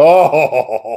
Oh.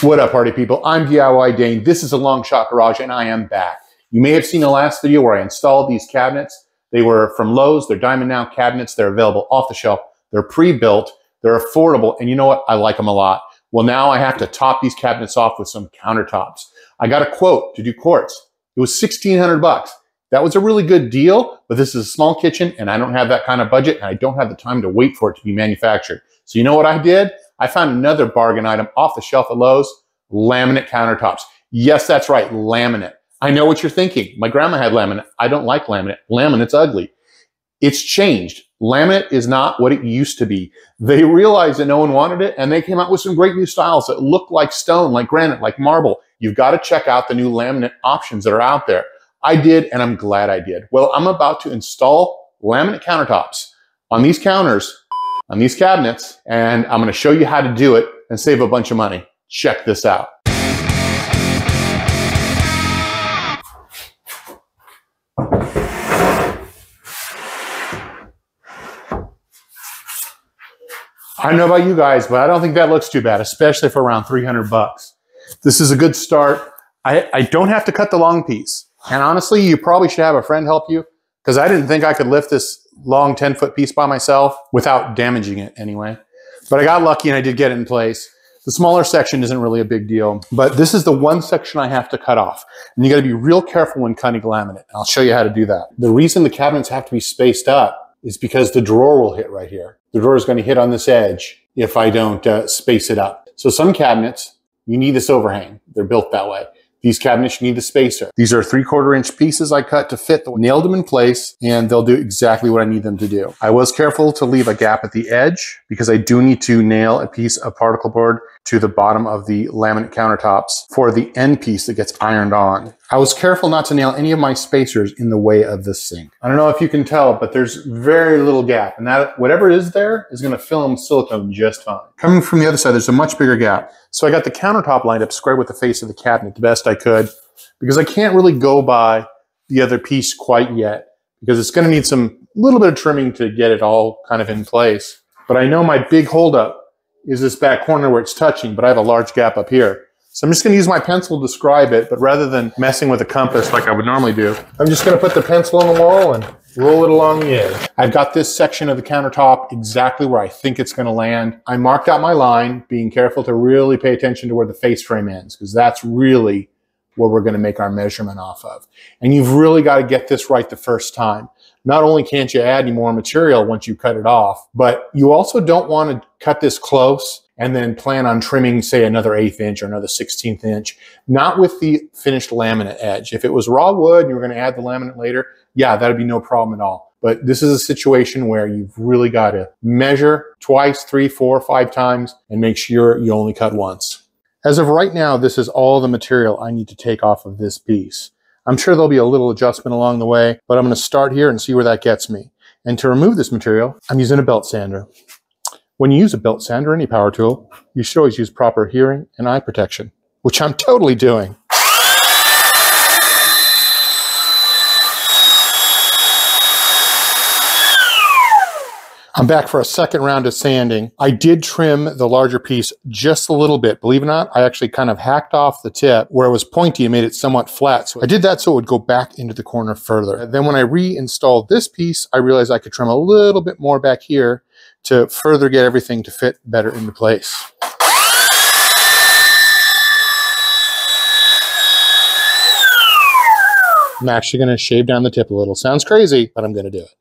What up, party people? I'm DIY Dane. This is a Longshot Garage, and I am back. You may have seen the last video where I installed these cabinets. They were from Lowe's. They're Diamond Now cabinets. They're available off the shelf. They're pre-built. They're affordable. And you know what? I like them a lot. Well, now I have to top these cabinets off with some countertops. I got a quote to do quartz. It was 1600 bucks. That was a really good deal, but this is a small kitchen and I don't have that kind of budget and I don't have the time to wait for it to be manufactured. So you know what I did? I found another bargain item off the shelf at Lowe's, laminate countertops. Yes, that's right, laminate. I know what you're thinking. My grandma had laminate. I don't like laminate. Laminate's ugly. It's changed. Laminate is not what it used to be. They realized that no one wanted it and they came out with some great new styles that look like stone, like granite, like marble. You've got to check out the new laminate options that are out there. I did and I'm glad I did. Well, I'm about to install laminate countertops on these counters on these cabinets and I'm going to show you how to do it and save a bunch of money. Check this out. I know about you guys, but I don't think that looks too bad, especially for around 300 bucks. This is a good start. I, I don't have to cut the long piece. And honestly, you probably should have a friend help you because I didn't think I could lift this long 10 foot piece by myself without damaging it anyway. But I got lucky and I did get it in place. The smaller section isn't really a big deal, but this is the one section I have to cut off. And you gotta be real careful when cutting laminate. I'll show you how to do that. The reason the cabinets have to be spaced up is because the drawer will hit right here. The drawer is gonna hit on this edge if I don't uh, space it up. So some cabinets, you need this overhang. They're built that way. These cabinets, you need the spacer. These are three quarter inch pieces I cut to fit, nailed them in place, and they'll do exactly what I need them to do. I was careful to leave a gap at the edge because I do need to nail a piece of particle board to the bottom of the laminate countertops for the end piece that gets ironed on. I was careful not to nail any of my spacers in the way of the sink. I don't know if you can tell, but there's very little gap and that whatever is there is gonna fill film silicone just fine. Coming from the other side, there's a much bigger gap. So I got the countertop lined up square with the face of the cabinet the best I could because I can't really go by the other piece quite yet because it's gonna need some little bit of trimming to get it all kind of in place. But I know my big holdup is this back corner where it's touching, but I have a large gap up here. So I'm just going to use my pencil to describe it, but rather than messing with a compass like I would normally do, I'm just going to put the pencil on the wall and roll it along the edge. I've got this section of the countertop exactly where I think it's going to land. I marked out my line, being careful to really pay attention to where the face frame ends, because that's really where we're going to make our measurement off of. And you've really got to get this right the first time. Not only can't you add any more material once you cut it off, but you also don't want to cut this close and then plan on trimming, say, another eighth inch or another 16th inch, not with the finished laminate edge. If it was raw wood and you were going to add the laminate later, yeah, that'd be no problem at all. But this is a situation where you've really got to measure twice, three, four, five times and make sure you only cut once. As of right now, this is all the material I need to take off of this piece. I'm sure there'll be a little adjustment along the way, but I'm going to start here and see where that gets me. And to remove this material, I'm using a belt sander. When you use a belt sander or any power tool, you should always use proper hearing and eye protection, which I'm totally doing. I'm back for a second round of sanding. I did trim the larger piece just a little bit. Believe it or not, I actually kind of hacked off the tip where it was pointy and made it somewhat flat. So I did that so it would go back into the corner further. Then when I reinstalled this piece, I realized I could trim a little bit more back here to further get everything to fit better into place. I'm actually going to shave down the tip a little. Sounds crazy, but I'm going to do it.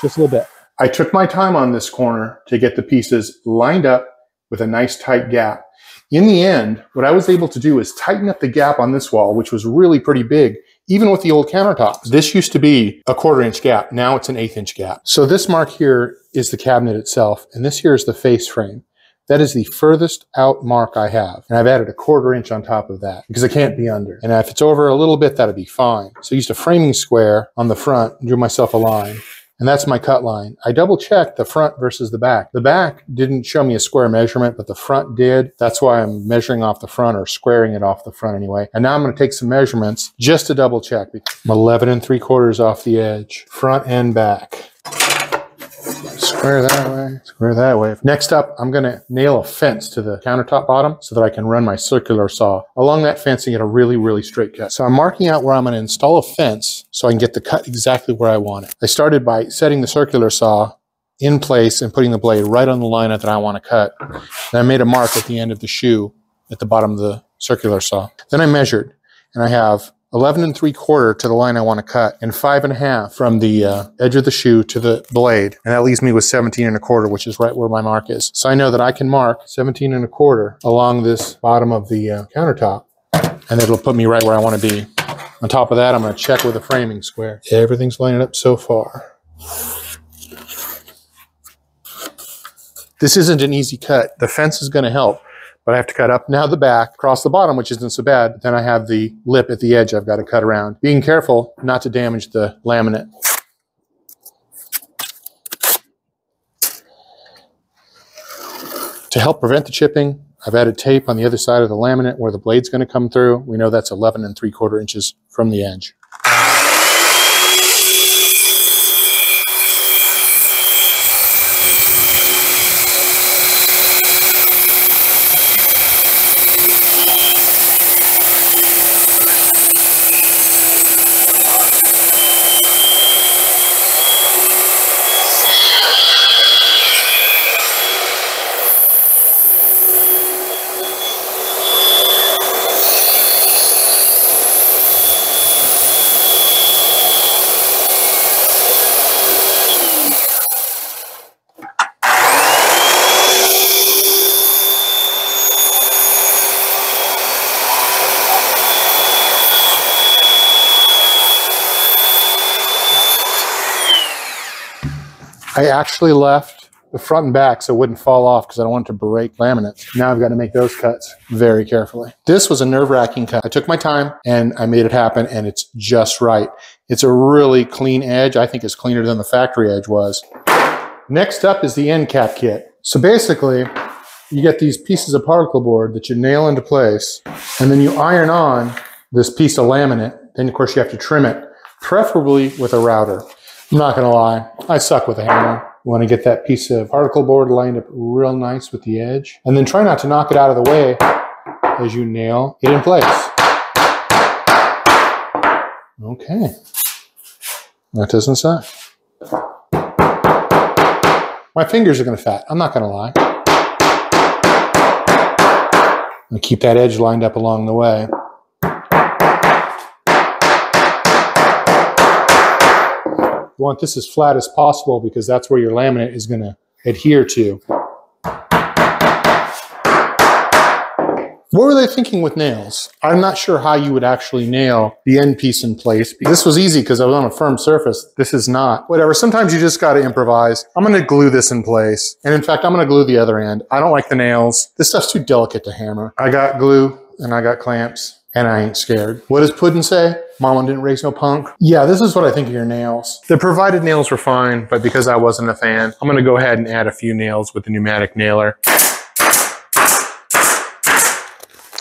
Just a little bit. I took my time on this corner to get the pieces lined up with a nice tight gap. In the end, what I was able to do is tighten up the gap on this wall, which was really pretty big, even with the old countertops. This used to be a quarter inch gap. Now it's an eighth inch gap. So this mark here is the cabinet itself, and this here is the face frame. That is the furthest out mark I have. And I've added a quarter inch on top of that because it can't be under. And if it's over a little bit, that'd be fine. So I used a framing square on the front, drew myself a line and that's my cut line. I double checked the front versus the back. The back didn't show me a square measurement, but the front did. That's why I'm measuring off the front or squaring it off the front anyway. And now I'm going to take some measurements just to double check. I'm 11 and 3 quarters off the edge, front and back. Square that way, square that way. Next up, I'm gonna nail a fence to the countertop bottom so that I can run my circular saw along that fence and get a really, really straight cut. So I'm marking out where I'm gonna install a fence so I can get the cut exactly where I want it. I started by setting the circular saw in place and putting the blade right on the line that I want to cut. Then I made a mark at the end of the shoe at the bottom of the circular saw. Then I measured and I have 11 and 3 quarter to the line I want to cut, and 5 and a half from the uh, edge of the shoe to the blade. And that leaves me with 17 and a quarter, which is right where my mark is. So I know that I can mark 17 and a quarter along this bottom of the uh, countertop, and it'll put me right where I want to be. On top of that, I'm going to check with a framing square. Everything's lining up so far. This isn't an easy cut. The fence is going to help but I have to cut up now the back, across the bottom, which isn't so bad. Then I have the lip at the edge I've got to cut around. Being careful not to damage the laminate. To help prevent the chipping, I've added tape on the other side of the laminate where the blade's going to come through. We know that's 11 and 3 quarter inches from the edge. I actually left the front and back so it wouldn't fall off because I don't want it to break laminate. Now I've got to make those cuts very carefully. This was a nerve wracking cut. I took my time and I made it happen and it's just right. It's a really clean edge. I think it's cleaner than the factory edge was. Next up is the end cap kit. So basically, you get these pieces of particle board that you nail into place and then you iron on this piece of laminate. Then of course you have to trim it, preferably with a router. I'm not going to lie, I suck with a hammer. You want to get that piece of particle board lined up real nice with the edge. And then try not to knock it out of the way as you nail it in place. Okay. That doesn't suck. My fingers are going to fat. I'm not going to lie. I'm going to keep that edge lined up along the way. You want this as flat as possible because that's where your laminate is going to adhere to. What were they thinking with nails? I'm not sure how you would actually nail the end piece in place. This was easy because I was on a firm surface. This is not. Whatever, sometimes you just got to improvise. I'm to glue this in place. And in fact, I'm to glue the other end. I don't like the nails. This stuff's too delicate to hammer. I got glue and I got clamps and I ain't scared. What does Puddin say? Mama didn't raise no punk. Yeah, this is what I think of your nails. The provided nails were fine, but because I wasn't a fan, I'm gonna go ahead and add a few nails with the pneumatic nailer.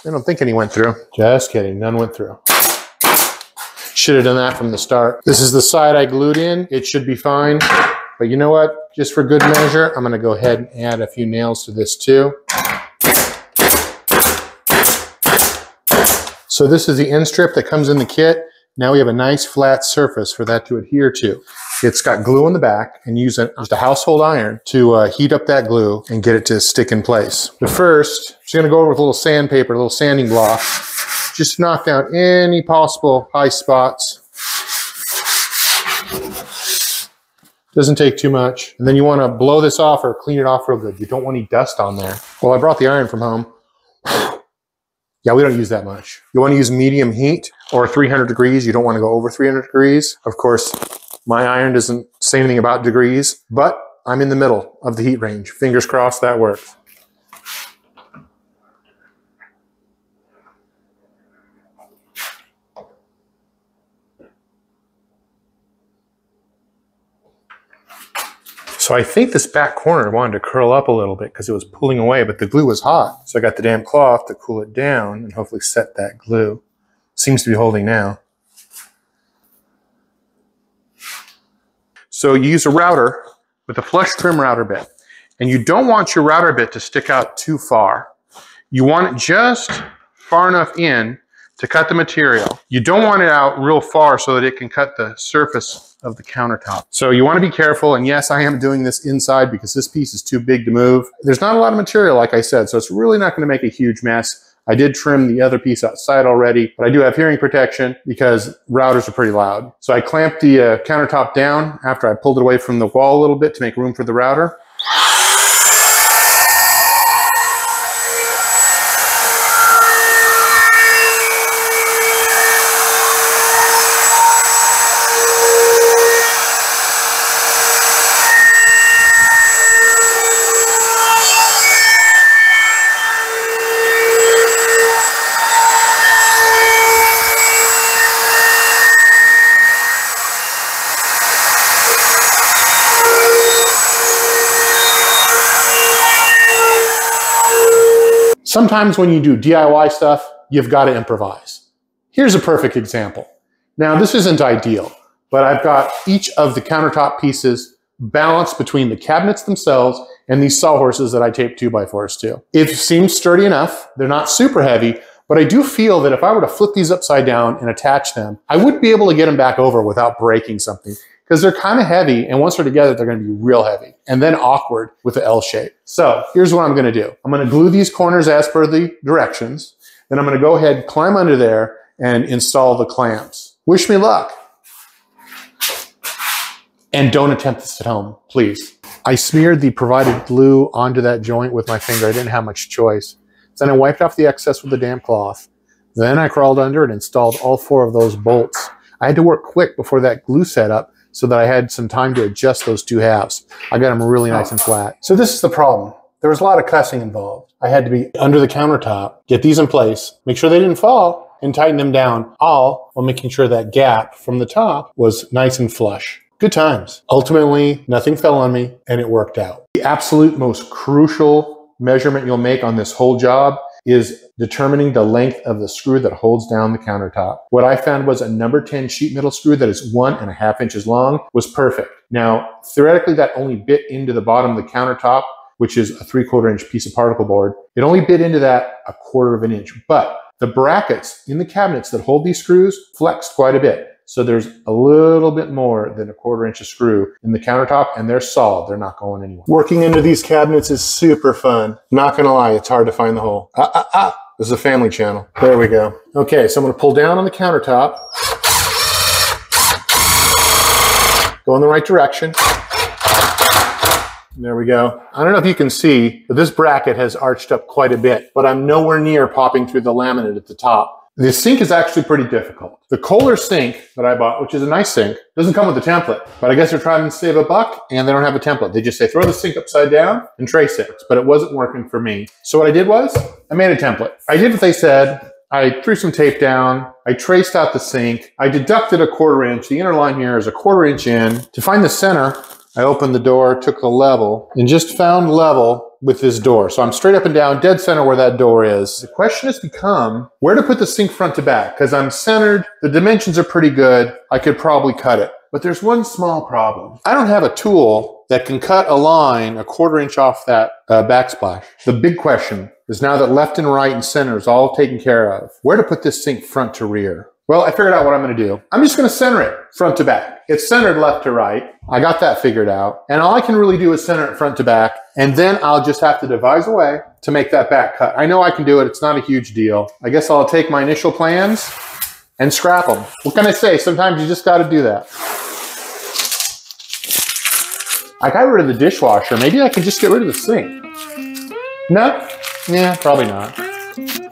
I don't think any went through. Just kidding, none went through. Should have done that from the start. This is the side I glued in. It should be fine. But you know what? Just for good measure, I'm gonna go ahead and add a few nails to this too. So this is the end strip that comes in the kit. Now we have a nice flat surface for that to adhere to. It's got glue on the back and use a, just a household iron to uh, heat up that glue and get it to stick in place. But first, just gonna go over with a little sandpaper, a little sanding block, just knock down any possible high spots. Doesn't take too much. And then you wanna blow this off or clean it off real good. You don't want any dust on there. Well, I brought the iron from home. Yeah, we don't use that much. You want to use medium heat or 300 degrees. You don't want to go over 300 degrees. Of course, my iron doesn't say anything about degrees, but I'm in the middle of the heat range. Fingers crossed that works. So I think this back corner wanted to curl up a little bit because it was pulling away, but the glue was hot. So I got the damn cloth to cool it down and hopefully set that glue. Seems to be holding now. So you use a router with a flush trim router bit. And you don't want your router bit to stick out too far. You want it just far enough in to cut the material. You don't want it out real far so that it can cut the surface of the countertop. So you want to be careful. And yes, I am doing this inside because this piece is too big to move. There's not a lot of material, like I said, so it's really not going to make a huge mess. I did trim the other piece outside already, but I do have hearing protection because routers are pretty loud. So I clamped the uh, countertop down after I pulled it away from the wall a little bit to make room for the router. Sometimes when you do DIY stuff, you've got to improvise. Here's a perfect example. Now, this isn't ideal, but I've got each of the countertop pieces balanced between the cabinets themselves and these sawhorses that I taped 2x4s to. It seems sturdy enough. They're not super heavy, but I do feel that if I were to flip these upside down and attach them, I would be able to get them back over without breaking something because they're kind of heavy. And once they're together, they're going to be real heavy and then awkward with the L shape. So here's what I'm going to do. I'm going to glue these corners as per the directions. Then I'm going to go ahead, climb under there and install the clamps. Wish me luck. And don't attempt this at home, please. I smeared the provided glue onto that joint with my finger. I didn't have much choice. Then I wiped off the excess with a damp cloth. Then I crawled under and installed all four of those bolts. I had to work quick before that glue set up so that I had some time to adjust those two halves. I got them really nice and flat. So this is the problem. There was a lot of cussing involved. I had to be under the countertop, get these in place, make sure they didn't fall, and tighten them down, all while making sure that gap from the top was nice and flush. Good times. Ultimately, nothing fell on me and it worked out. The absolute most crucial measurement you'll make on this whole job is determining the length of the screw that holds down the countertop. What I found was a number 10 sheet metal screw that is one and a half inches long was perfect. Now, theoretically, that only bit into the bottom of the countertop, which is a three quarter inch piece of particle board. It only bit into that a quarter of an inch, but the brackets in the cabinets that hold these screws flexed quite a bit. So there's a little bit more than a quarter inch of screw in the countertop and they're solid. They're not going anywhere. Working into these cabinets is super fun. Not gonna lie, it's hard to find the hole. Ah, ah, ah. This is a family channel. There we go. Okay, so I'm gonna pull down on the countertop. Go in the right direction. There we go. I don't know if you can see, but this bracket has arched up quite a bit, but I'm nowhere near popping through the laminate at the top. The sink is actually pretty difficult. The Kohler sink that I bought, which is a nice sink, doesn't come with a template, but I guess they're trying to save a buck and they don't have a template. They just say throw the sink upside down and trace it, but it wasn't working for me. So what I did was I made a template. I did what they said. I threw some tape down. I traced out the sink. I deducted a quarter inch. The inner line here is a quarter inch in. To find the center, I opened the door, took the level, and just found level with this door. So I'm straight up and down, dead center where that door is. The question has become where to put the sink front to back because I'm centered. The dimensions are pretty good. I could probably cut it. But there's one small problem. I don't have a tool that can cut a line a quarter inch off that uh, backsplash. The big question is now that left and right and center is all taken care of, where to put this sink front to rear. Well, I figured out what I'm going to do. I'm just going to center it front to back. It's centered left to right. I got that figured out. And all I can really do is center it front to back. And then I'll just have to devise a way to make that back cut. I know I can do it. It's not a huge deal. I guess I'll take my initial plans and scrap them. What can I say? Sometimes you just got to do that. I got rid of the dishwasher. Maybe I can just get rid of the sink. No? Yeah, probably not.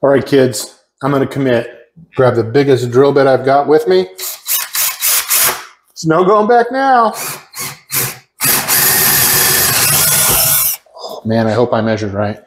All right, kids, I'm going to commit. Grab the biggest drill bit I've got with me. It's no going back now. Oh, man, I hope I measured right.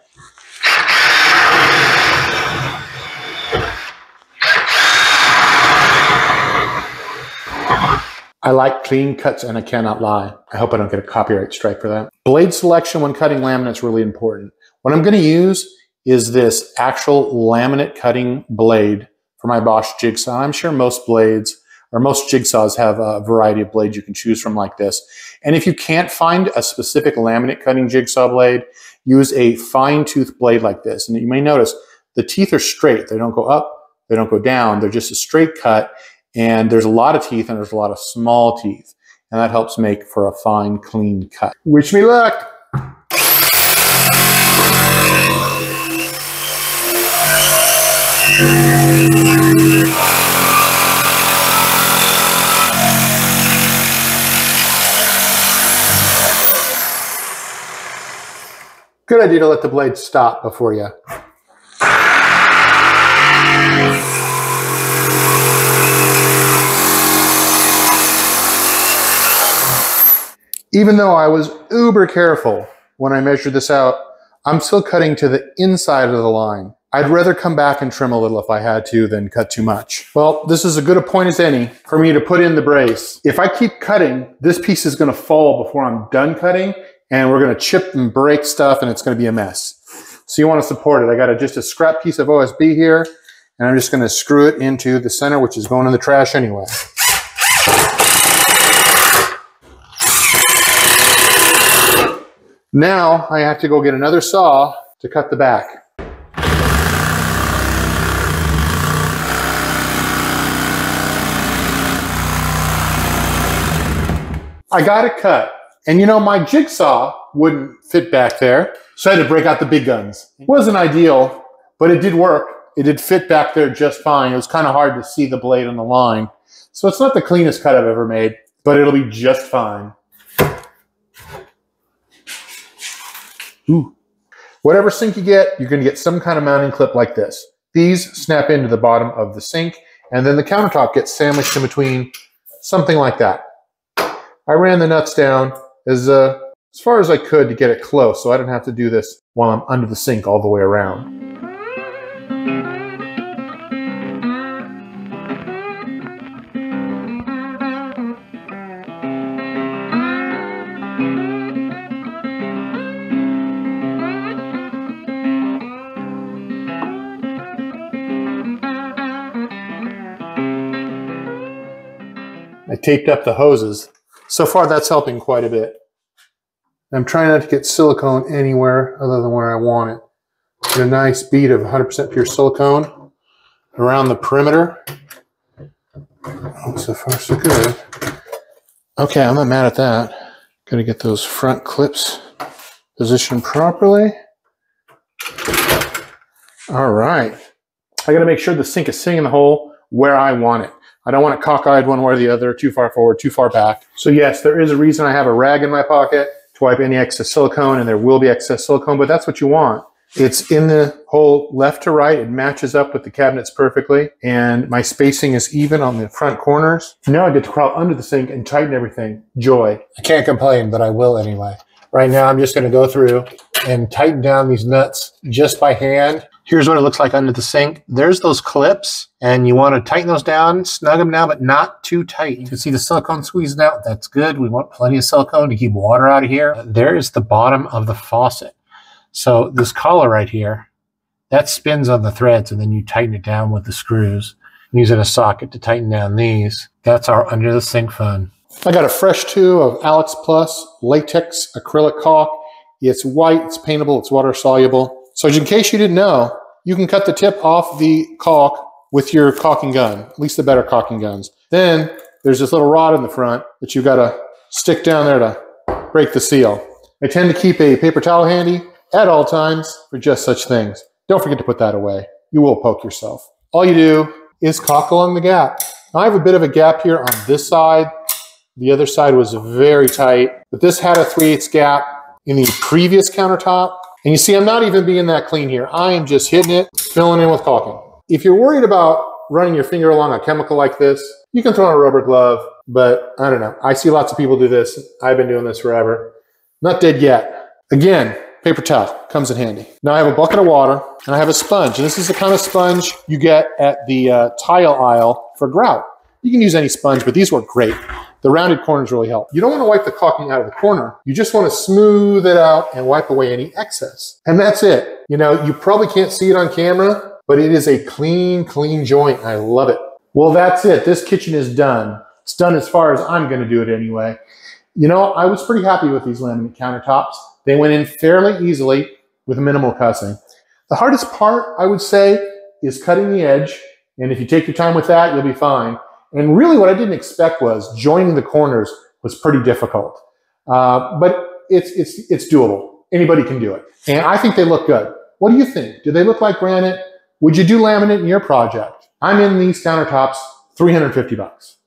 I like clean cuts and I cannot lie. I hope I don't get a copyright strike for that. Blade selection when cutting laminate is really important. What I'm going to use is this actual laminate cutting blade for my Bosch jigsaw. I'm sure most blades or most jigsaws have a variety of blades you can choose from like this. And if you can't find a specific laminate cutting jigsaw blade, use a fine tooth blade like this. And you may notice the teeth are straight. They don't go up, they don't go down. They're just a straight cut. And there's a lot of teeth and there's a lot of small teeth. And that helps make for a fine, clean cut. Wish me luck. Good idea to let the blade stop before you Even though I was uber careful when I measured this out, I'm still cutting to the inside of the line. I'd rather come back and trim a little if I had to than cut too much. Well, this is as good a point as any for me to put in the brace. If I keep cutting, this piece is gonna fall before I'm done cutting and we're gonna chip and break stuff and it's gonna be a mess. So you wanna support it. I got a, just a scrap piece of OSB here and I'm just gonna screw it into the center, which is going in the trash anyway. Now I have to go get another saw to cut the back. I got it cut. And you know, my jigsaw wouldn't fit back there, so I had to break out the big guns. It wasn't ideal, but it did work. It did fit back there just fine. It was kind of hard to see the blade on the line. So it's not the cleanest cut I've ever made, but it'll be just fine. Ooh. Whatever sink you get, you're going to get some kind of mounting clip like this. These snap into the bottom of the sink, and then the countertop gets sandwiched in between, something like that. I ran the nuts down as, uh, as far as I could to get it close, so I didn't have to do this while I'm under the sink all the way around. Taped up the hoses. So far, that's helping quite a bit. I'm trying not to get silicone anywhere other than where I want it. Get a nice bead of 100% pure silicone around the perimeter. Oh, so far, so good. Okay, I'm not mad at that. Got to get those front clips positioned properly. All right. I got to make sure the sink is sitting in the hole where I want it. I don't want it cockeyed one way or the other, too far forward, too far back. So yes, there is a reason I have a rag in my pocket to wipe any excess silicone, and there will be excess silicone, but that's what you want. It's in the hole left to right. It matches up with the cabinets perfectly. And my spacing is even on the front corners. Now I get to crawl under the sink and tighten everything. Joy. I can't complain, but I will anyway. Right now, I'm just going to go through and tighten down these nuts just by hand. Here's what it looks like under the sink. There's those clips, and you want to tighten those down, snug them down, but not too tight. You can see the silicone squeezing out. That's good. We want plenty of silicone to keep water out of here. There is the bottom of the faucet. So this collar right here, that spins on the threads, and then you tighten it down with the screws. Using a socket to tighten down these. That's our under the sink fun. I got a fresh tube of Alex Plus latex acrylic caulk. It's white, it's paintable, it's water soluble. So in case you didn't know, you can cut the tip off the caulk with your caulking gun, at least the better caulking guns. Then there's this little rod in the front that you've got to stick down there to break the seal. I tend to keep a paper towel handy at all times for just such things. Don't forget to put that away. You will poke yourself. All you do is caulk along the gap. Now I have a bit of a gap here on this side. The other side was very tight, but this had a 3 8 gap in the previous countertop. And you see, I'm not even being that clean here. I am just hitting it filling in with caulking. If you're worried about running your finger along a chemical like this, you can throw on a rubber glove, but I don't know. I see lots of people do this. I've been doing this forever. Not dead yet. Again, paper towel comes in handy. Now I have a bucket of water and I have a sponge. And this is the kind of sponge you get at the uh, tile aisle for grout. You can use any sponge, but these work great. The rounded corners really help. You don't want to wipe the caulking out of the corner. You just want to smooth it out and wipe away any excess. And that's it. You know, you probably can't see it on camera, but it is a clean, clean joint. I love it. Well, that's it. This kitchen is done. It's done as far as I'm going to do it anyway. You know, I was pretty happy with these laminate countertops. They went in fairly easily with minimal cussing. The hardest part, I would say, is cutting the edge. And if you take your time with that, you'll be fine. And really what I didn't expect was joining the corners was pretty difficult. Uh, but it's, it's, it's doable. Anybody can do it. And I think they look good. What do you think? Do they look like granite? Would you do laminate in your project? I'm in these countertops, 350 bucks.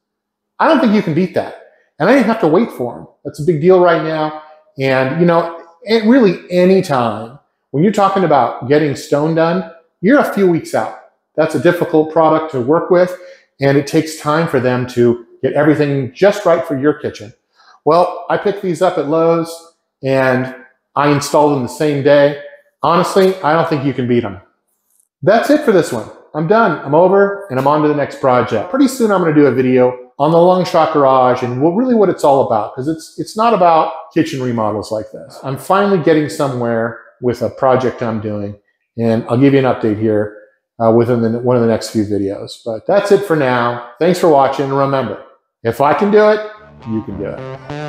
I don't think you can beat that. And I didn't have to wait for them. That's a big deal right now. And, you know, it really any time when you're talking about getting stone done, you're a few weeks out. That's a difficult product to work with and it takes time for them to get everything just right for your kitchen. Well, I picked these up at Lowe's and I installed them the same day. Honestly, I don't think you can beat them. That's it for this one. I'm done. I'm over and I'm on to the next project. Pretty soon I'm going to do a video on the Longshot Garage and what, really what it's all about because it's, it's not about kitchen remodels like this. I'm finally getting somewhere with a project I'm doing and I'll give you an update here uh, within the, one of the next few videos. But that's it for now. Thanks for watching. And remember, if I can do it, you can do it.